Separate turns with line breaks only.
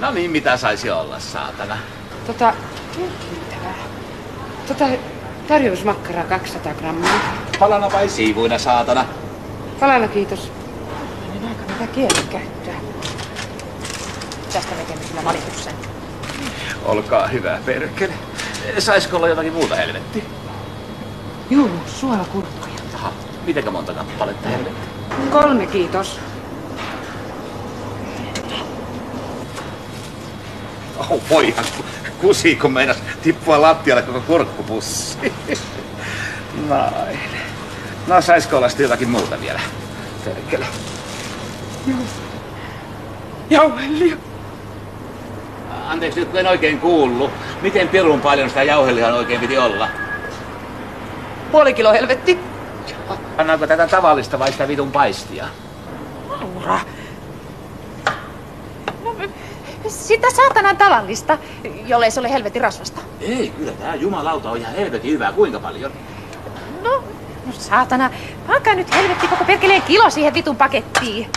No niin, mitä saisi olla, saatana?
Tota, mitä? Tota, tarjousmakkaraa 200 grammaa.
Palana vai siivuina, saatana?
Palana kiitos.
En aika mitä kieli käyttää. Tästä me teemme kyllä valituksen.
Olkaa hyvä, perkele. Saisiko olla jotakin muuta helvetti?
Juu, suolakurkkuja.
Aha, mitenkä monta kappaletta helvetti?
Kolme kiitos.
Oh, voihan, kusi, kun meinas tippua lattialle koko kurkkupussi. Noin. No, saisiko olla sitten jotakin muuta vielä? Perkele.
Jauhelia.
Anteeksi, nyt kun en oikein kuullut. Miten pirun paljon sitä jauhelihan oikein piti olla?
Puoli kilo helvetti.
Annaanko tätä tavallista vai sitä vitun paistia?
Laura. Sitä saatanan tavallista, jollei se ole helvetin rasvasta.
Ei, kyllä tää jumalauta on ihan helvetin hyvää. Kuinka paljon?
No, no saatana. Pankaa nyt helvetti koko perkeleen kilo siihen vitun pakettiin.